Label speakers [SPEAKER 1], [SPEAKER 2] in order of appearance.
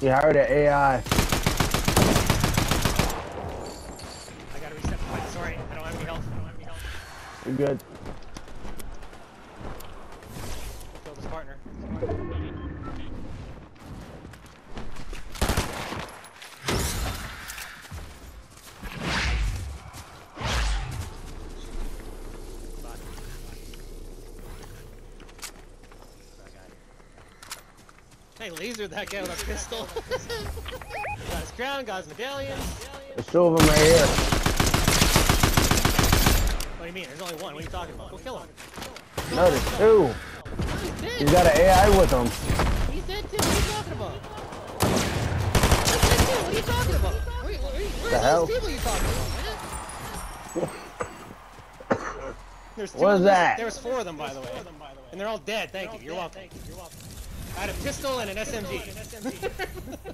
[SPEAKER 1] He hired an AI.
[SPEAKER 2] I gotta reset the fight. Sorry, I don't have any health. I don't have any health.
[SPEAKER 1] You're good?
[SPEAKER 2] Killed his partner. Hey, lasered that guy with a pistol. got his crown, got his medallion.
[SPEAKER 1] There's two of them right here.
[SPEAKER 2] What do you mean? There's only one. What are you talking about? Go kill him.
[SPEAKER 1] No, there's two.
[SPEAKER 2] He's.
[SPEAKER 1] He's got an AI with him.
[SPEAKER 2] He's dead too. What are you talking about? He's dead too. What are you talking about? Where, where, where
[SPEAKER 1] The
[SPEAKER 2] are
[SPEAKER 1] hell?
[SPEAKER 2] people you talking about, man? There's two
[SPEAKER 1] What
[SPEAKER 2] of
[SPEAKER 1] that?
[SPEAKER 2] There was four of them, by the way. And they're all dead. Thank you. You're welcome. I had a pistol and an SMG.